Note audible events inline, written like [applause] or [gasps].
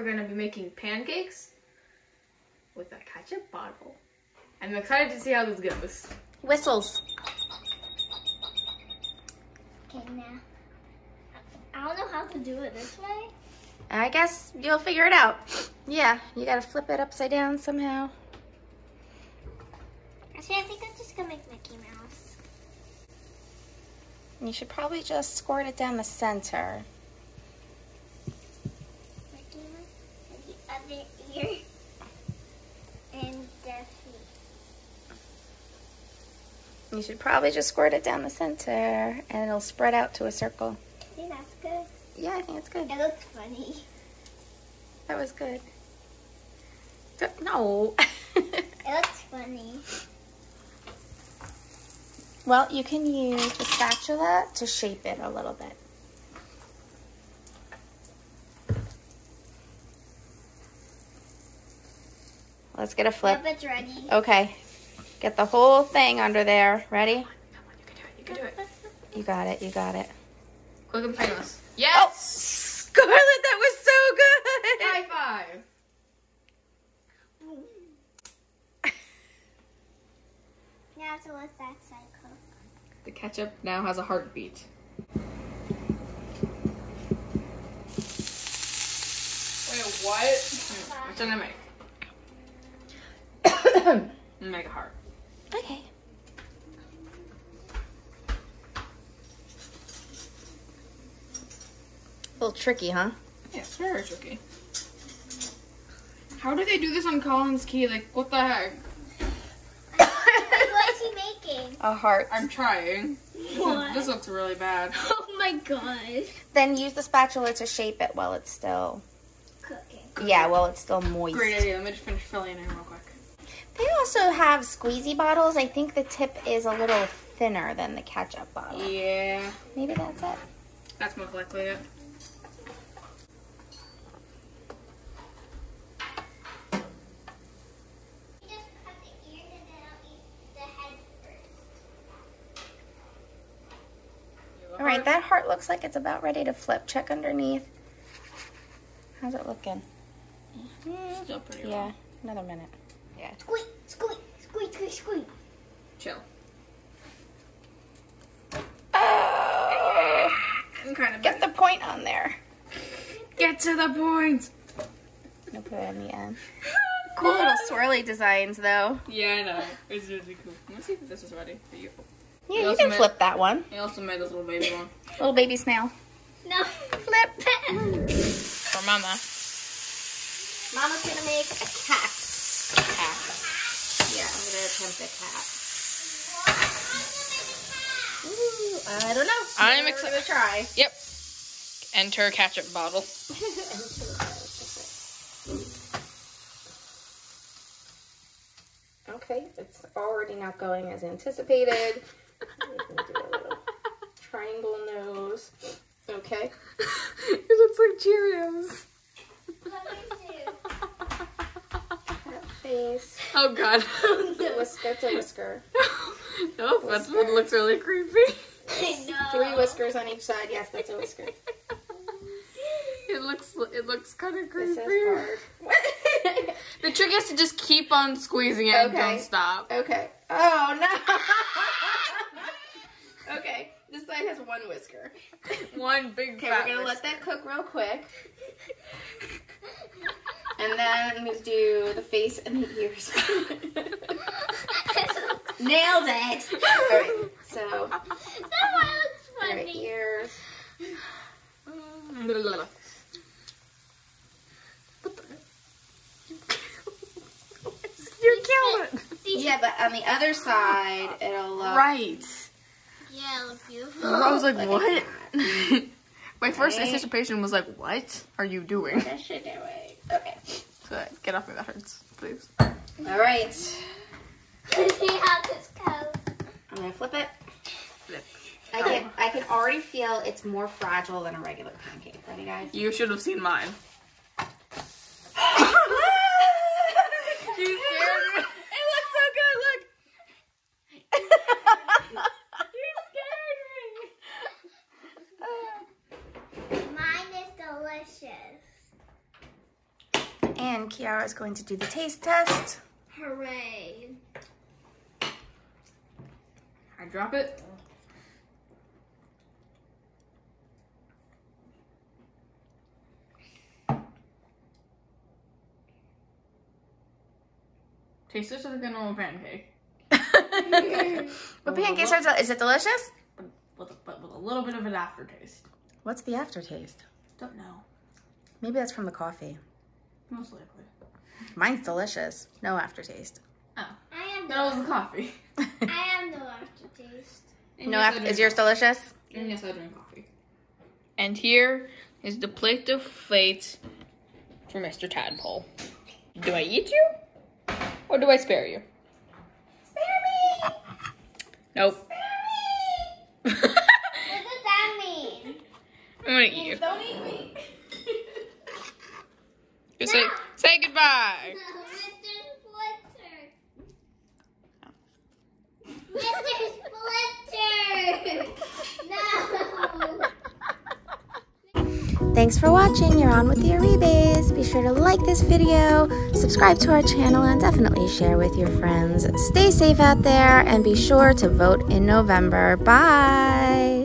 we're going to be making pancakes with a ketchup bottle. I'm excited to see how this goes. Whistles. Okay, now. I don't know how to do it this way. I guess you'll figure it out. Yeah, you gotta flip it upside down somehow. Actually, I think I'm just gonna make Mickey Mouse. You should probably just squirt it down the center. Mickey Mouse. And the ear. And the feet. You should probably just squirt it down the center and it'll spread out to a circle. See, that's good. Yeah, I think it's good. It looks funny. That was good. [laughs] Good- No. [laughs] It looks funny. well, you can use the spatula to shape it a little bit. Let's get a flip. Yep, it's ready. Okay. Get the whole thing under there. Ready? Come on, you can do it, you can do it. [laughs] You got it. You got it. Quick and painless. Oh, Yes! Scarlett, that was so good. High five! [laughs] Now to let that side cook. The ketchup now has a heartbeat. Wait, what? What should I make? Make a heart. Okay. A little tricky, huh? Yeah, it's very tricky. How do they do this on Collins Key? Like, what the heck? what is he making? A heart. I'm trying. This, is- What? this looks really bad. [laughs] Oh my god. Then use the spatula to shape it while it's still. Cooking. Yeah, while it's still moist. Great idea. Let me just finish filling it in real quick. They also have squeezy bottles. I think the tip is a little thinner than the ketchup bottle. Yeah, Maybe that's it. that's most likely it. Just cut the ears and then I'll eat the head first. All right, that heart looks like it's about ready to flip. Check underneath. How's it looking? Still pretty Yeah, raw. another minute. Yeah. Squeak, squeak, squeak, squeak, squeak. Chill. Oh, I'm kind of get the point on there. Get to the point. No put it on the end. [gasps] Cool little swirly designs, though. Yeah, I know. It's really cool. Let's see if this is ready for you. Yeah, You you can made- flip that one. I also made this little baby one Little baby snail. No. Flip. It. [laughs] For Mama. Mama's gonna make a cat. Cat. Yeah, attempt a cat. Ooh, I don't know. I'm excited. gonna try. Yep. Enter ketchup bottle. [laughs] Okay, it's already not going as anticipated. Do a little [laughs] triangle nose. Okay. [laughs] it looks like Cheerios. Cat face. Oh god. Whis- that's a whisker. [laughs] no, that's what looks really creepy. I know. Three whiskers on each side. Yes, that's a whisker. [laughs] It looks it looks kind of This creepy. is hard. [laughs] The trick is to just keep on squeezing it and don't stop. okay. Oh no. okay. This side has one whisker. One big Okay, we're gonna whisk. let that cook real quick. And then I'm gonna do the face and the ears. [laughs] Nailed it! Alright, so, That one looks alright, funny. ears. You killed it. Yeah, but on the other side, it'll look Right. Yeah, look beautiful. [laughs] I was like, like what? [laughs] My first Right. anticipation was like, what are you doing? That should do it. Okay. So, Get off me, that hurts, please. Alright. Let's see how this goes. I'm gonna flip it. Flip. I can oh. I can already feel it's more fragile than a regular pancake. Ready guys? You should have seen mine. You scared me. It looks so good, look. You scared me. Kiara is going to do the taste test. Hooray. I drop it. Tastes just like a normal pancake, [laughs] what pancakes are, del- is it delicious? but with, a, but with a little bit of an aftertaste. What's the aftertaste? Don't know. Maybe that's from the coffee. Most likely. Mine's delicious. No aftertaste. Oh. I am That was no, the coffee. I am no aftertaste. And no yes, after- is yours coffee. delicious? And yes, I drink coffee. And here is the plate of fate for Mr. Tadpole. Do I eat you? Or do I spare you? Spare me! Nope. Spare me! I'm [laughs] What does that mean? I'm gonna eat you. Don't eat me. Just say, say goodbye. [laughs] Mr. Splinter! Mr. Splinter! No! Thanks for watching. You're on with the Uribes. Be sure to like this video, subscribe to our channel, and definitely share with your friends. Stay safe out there and be sure to vote in November. Bye.